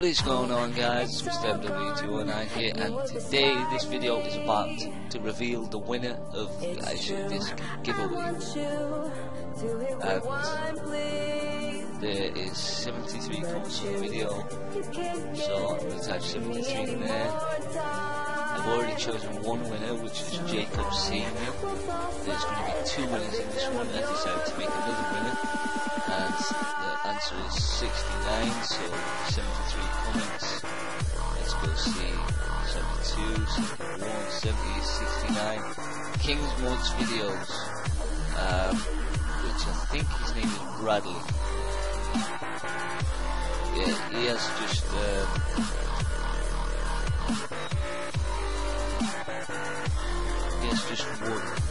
What is going on guys, it's Mr. MW219 here and today this video is about to reveal the winner of the Disc giveaway and there is 73 comments on the video. so I'm going to type 73 in there. I've already chosen one winner which is Jacob Senior. There's going to be two winners in this one I decided to make another winner answer is 69 so 73 comments let's go see. 72 71 70 69 King's Mods videos um, which I think his name is Bradley. Yeah he has just um, he has just one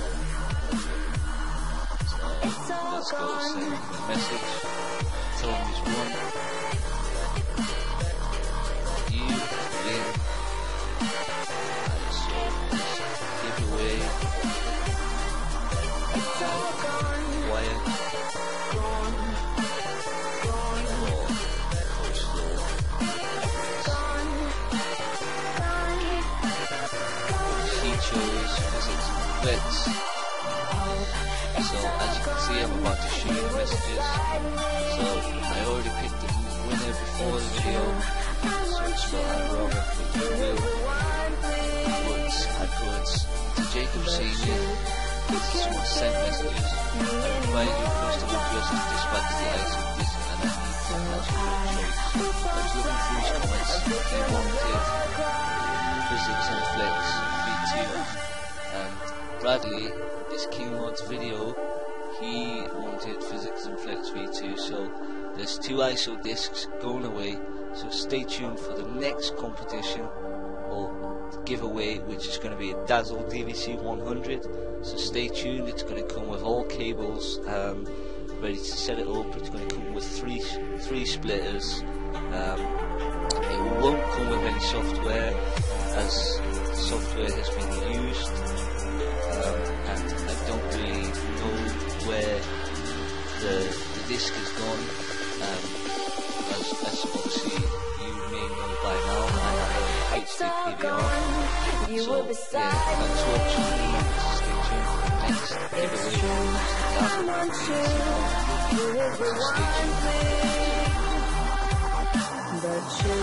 let's go him a message. Tell him he's won. You win. So giveaway. Uh, Wyatt. For Coach He chose physics and vets. So as you can see I'm about to show you messages. So I already picked the winner before the video. So it's not wrong with the will. I put to Jacob Senior. Someone sent messages. I required your customer just to dispatch the ice of this and I need to ask for a choice. I was looking through his comments. He wanted physics and flex V2 and Bradley this Mods video, he wanted Physics and Flex V2, so there's two ISO discs going away, so stay tuned for the next competition or giveaway, which is going to be a Dazzle DVC 100, so stay tuned, it's going to come with all cables, um, ready to set it up, it's going to come with three, three splitters, um, it won't come with any software, as software has been used, as, as obviously you may know by now, I HD PVR. So yeah, thanks for watching. Stay tuned for the next giveaway. But you,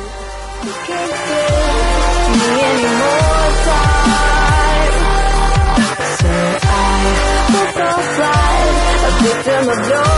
you can't give me any more time. So I will go fly, a victim of your